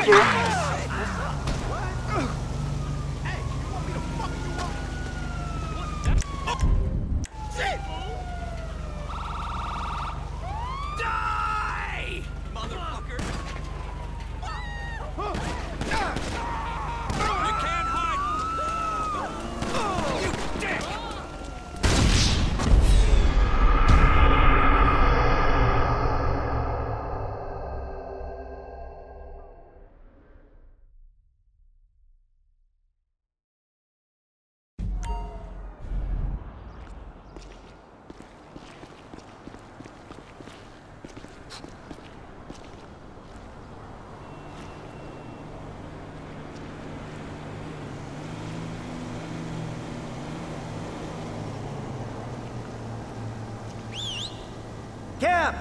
Roger. Cam!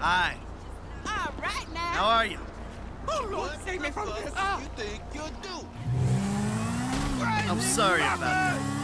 Hi, All right now. how are you? Oh, Lord, save me from this. You think you'll do? I'm sorry about that.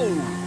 Oh!